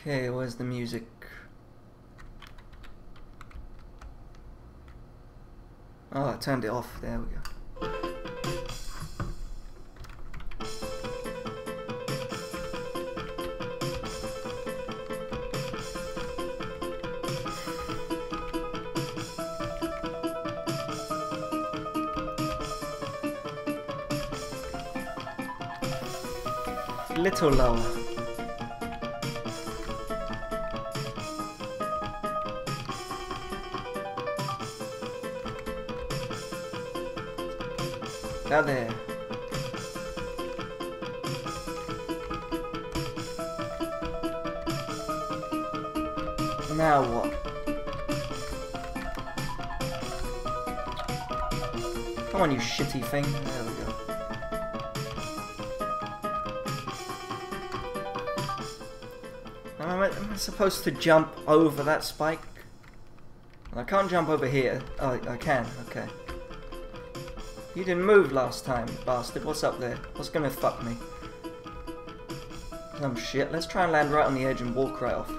Okay, where's the music? Oh, I turned it off. There we go. Little lower. Now there. Now what? Come on, you shitty thing. There we go. Am I, am I supposed to jump over that spike? I can't jump over here. Oh, I can. Okay. You didn't move last time, bastard. What's up there? What's gonna fuck me? Some shit. Let's try and land right on the edge and walk right off.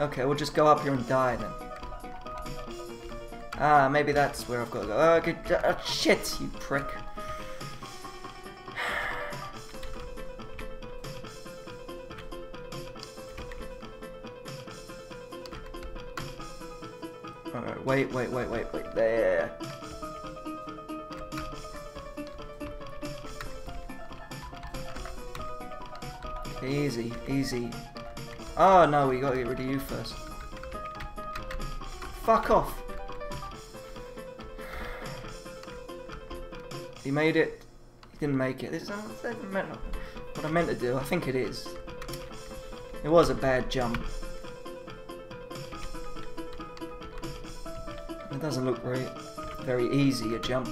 Okay, we'll just go up here and die then. Ah, maybe that's where I've got to go. Oh, good. Uh, shit, you prick. Alright, wait, wait, wait, wait, wait. There. Easy, easy. Oh no, we gotta get rid of you first. Fuck off. He made it. He didn't make it. This is what I meant to do. I think it is. It was a bad jump. It doesn't look very, very easy a jump.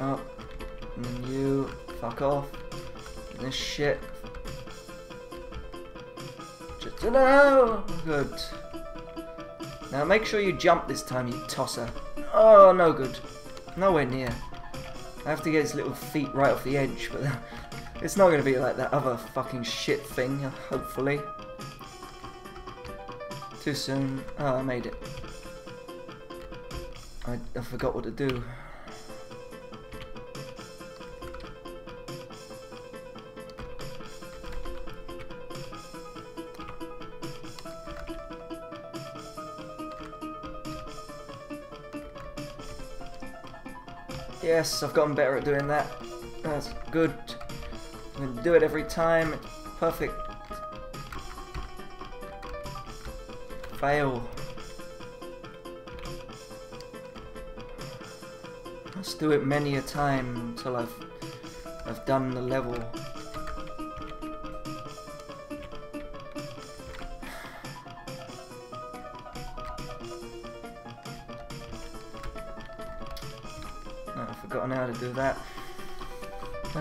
Oh, and you fuck off. This shit. Just no, good. Now make sure you jump this time, you tosser. Oh, no good. Nowhere near. I have to get his little feet right off the edge, but it's not going to be like that other fucking shit thing, hopefully. Too soon. Oh, I made it. I, I forgot what to do. Yes, I've gotten better at doing that. That's good. I'm gonna do it every time. Perfect. Fail. Let's do it many a time until I've I've done the level.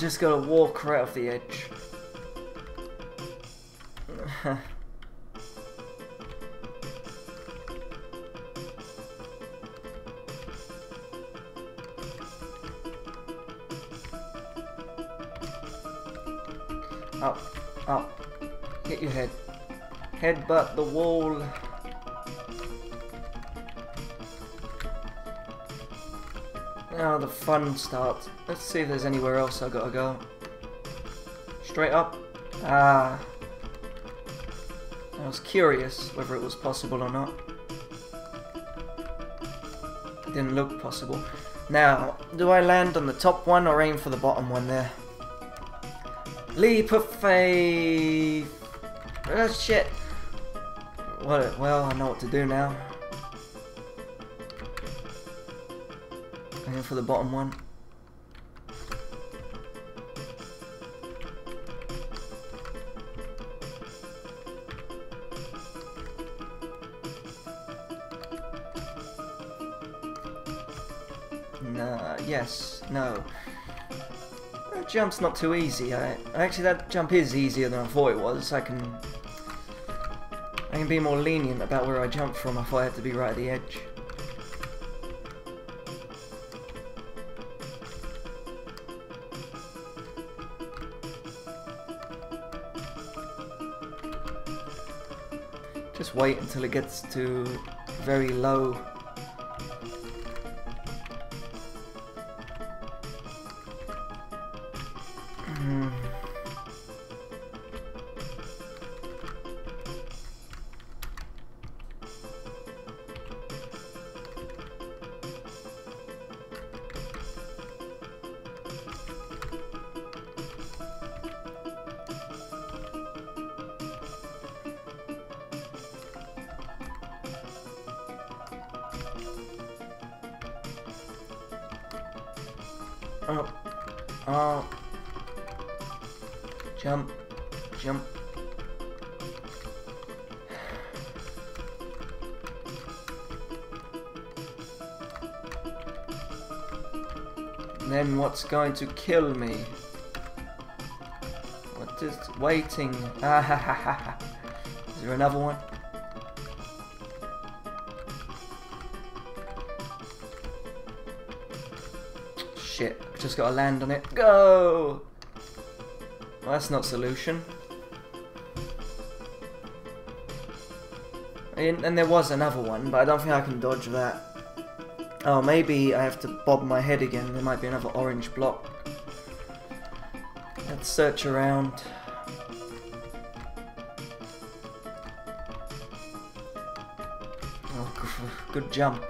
Just gotta walk right off the edge. up, up. Hit your head. Headbutt the wall. Now the fun starts. Let's see if there's anywhere else I gotta go. Straight up. Ah. I was curious whether it was possible or not. It didn't look possible. Now, do I land on the top one or aim for the bottom one there? Leap of faith! Oh shit! What, well, I know what to do now. For the bottom one. No, yes, no. That jump's not too easy. I, actually, that jump is easier than I thought it was. I can I can be more lenient about where I jump from if I had to be right at the edge. Just wait until it gets to very low. Oh. Jump. Jump. Then what's going to kill me? What is waiting? Ah ha ha ha. Is there another one? Just got to land on it. Go! Well, that's not solution. And, and there was another one, but I don't think I can dodge that. Oh, maybe I have to bob my head again. There might be another orange block. Let's search around. Oh, good jump.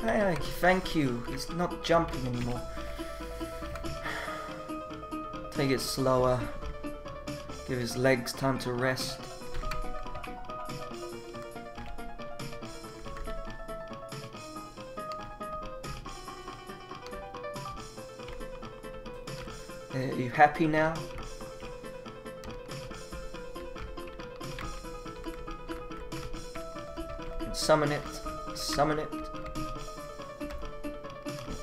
Hey, thank you. He's not jumping anymore. Take it slower. Give his legs time to rest. Are you happy now? Summon it. Summon it.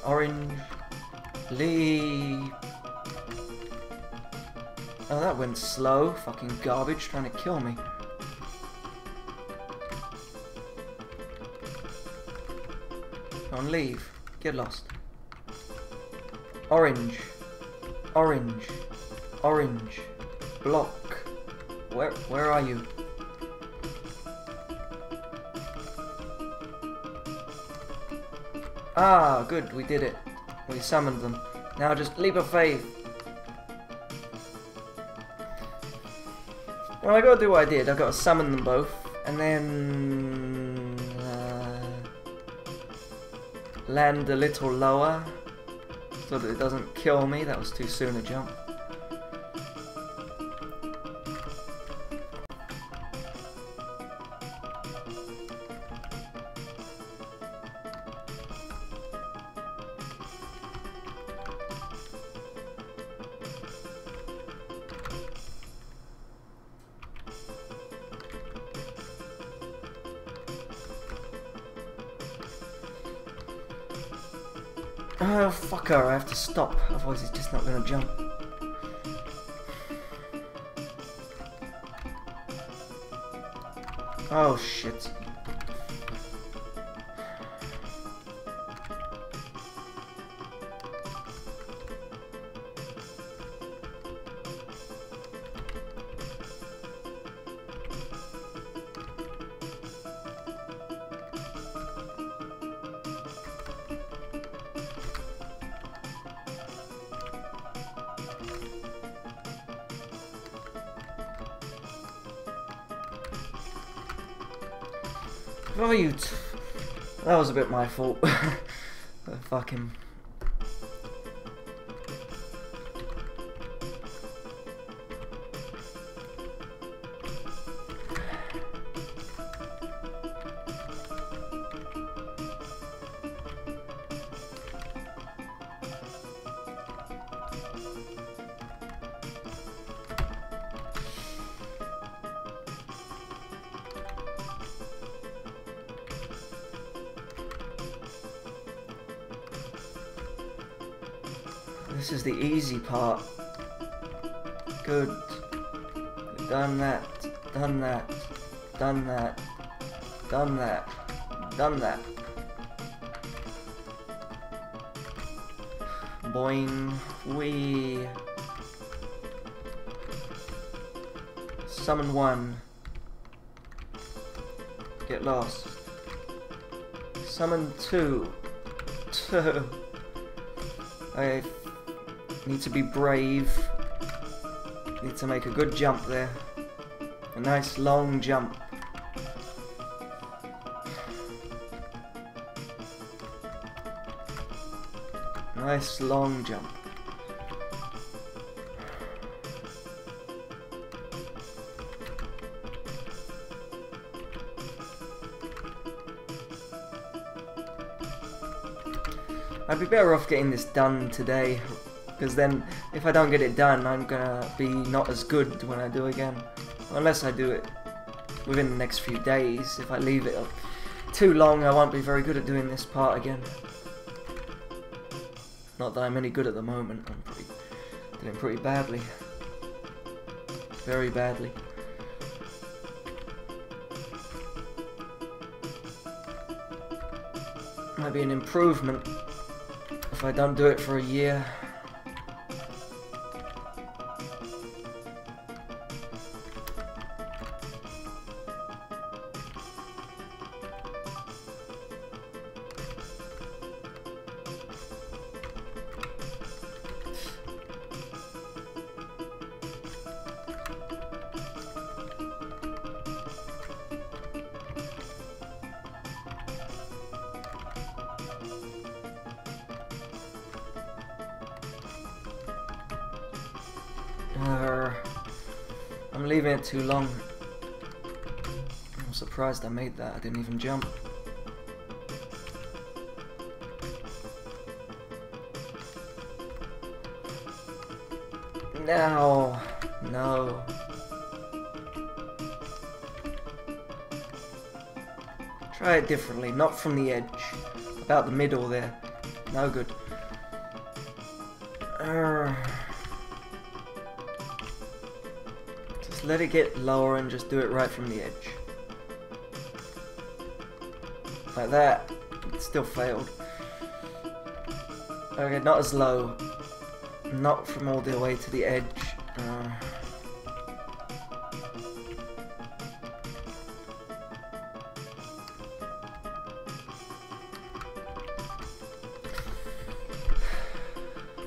Orange. Leap. Oh, that went slow. Fucking garbage trying to kill me. Come on, leave. Get lost. Orange. Orange. Orange. Block. Where where are you? Ah, good, we did it. We summoned them. Now just leap of faith. Well, I gotta do what I did. I've got to summon them both, and then uh, land a little lower so that it doesn't kill me. That was too soon a jump. To stop, otherwise it's just not gonna jump. Oh, shit. Oh, you. T that was a bit my fault. Fucking. This is the easy part. Good. Done that. Done that. Done that. Done that. Done that. Boing. Wee. Summon one. Get lost. Summon two. Two. I need to be brave. Need to make a good jump there. A nice long jump. Nice long jump. I'd be better off getting this done today, because then if I don't get it done, I'm gonna be not as good when I do again. Unless I do it within the next few days. If I leave it too long, I won't be very good at doing this part again. Not that I'm any good at the moment. I'm pretty, doing pretty badly. Very badly. Might be an improvement if I don't do it for a year. Uh, I'm leaving it too long. I'm surprised I made that. I didn't even jump. No, no. Try it differently, not from the edge. About the middle there. No good. Let it get lower and just do it right from the edge. Like that. It still failed. Okay, not as low. Not from all the way to the edge. Uh,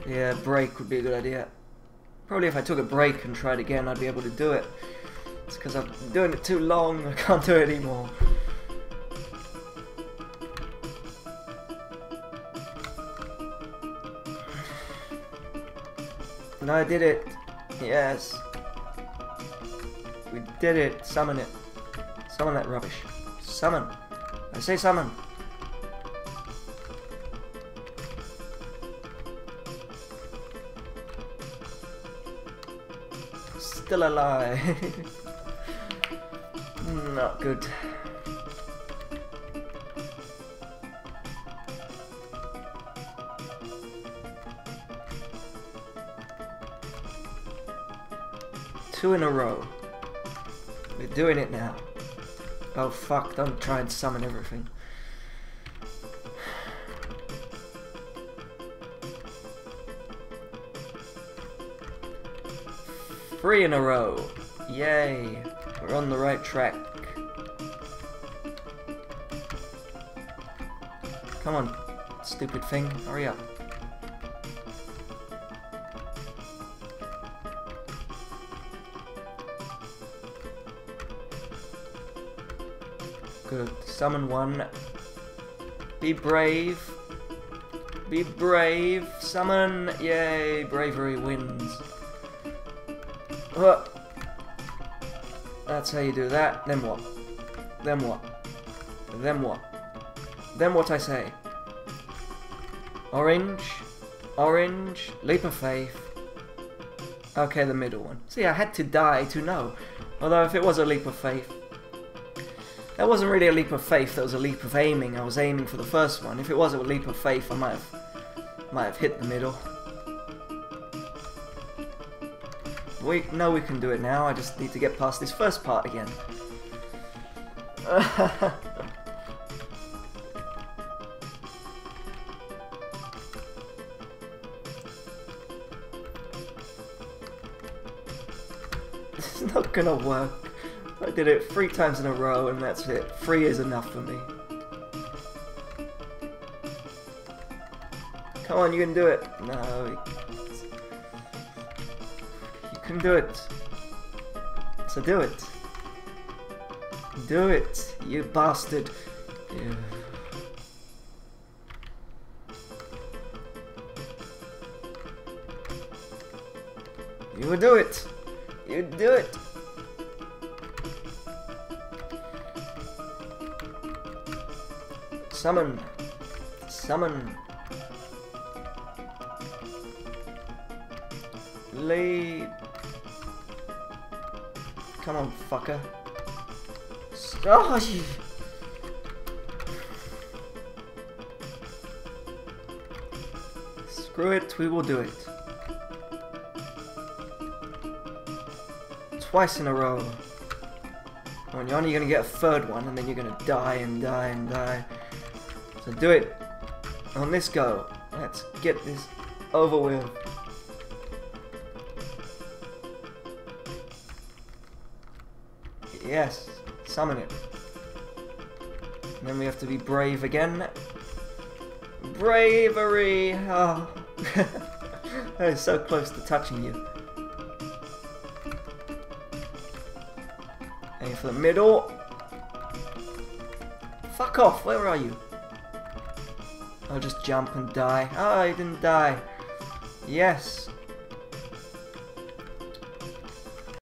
yeah, break would be a good idea. Probably if I took a break and tried again, I'd be able to do it. It's because I'm doing it too long, I can't do it anymore. No, I did it. Yes. We did it. Summon it. Summon that rubbish. Summon. I say summon. Still alive. Not good. Two in a row. We're doing it now. Oh fuck, don't try and summon everything. Three in a row. Yay. We're on the right track. Come on, stupid thing. Hurry up. Good. Summon one. Be brave. Be brave. Summon. Yay. Bravery wins. Uh, that's how you do that. Then what? Then what? Then what? Then what I say? Orange. Orange. Leap of faith. Okay, the middle one. See, I had to die to know. Although if it was a leap of faith, that wasn't really a leap of faith, that was a leap of aiming. I was aiming for the first one. If it was a leap of faith, I might have might have hit the middle. We know we can do it now. I just need to get past this first part again. this is not gonna work. I did it three times in a row and that's it. Three is enough for me. Come on, you can do it. No. Can do it. So do it. Do it, you bastard. You... Will do it. You do it. Summon. Summon. Lead. Come on, fucker. Oh, you... Screw it, we will do it. Twice in a row. And you're only gonna get a third one, and then you're gonna die and die and die. So do it on this go. Let's get this over with. Yes, summon it. And then we have to be brave again. Bravery! Oh. that is so close to touching you. Aim for the middle. Fuck off, where are you? I'll just jump and die. Ah, oh, I didn't die. Yes.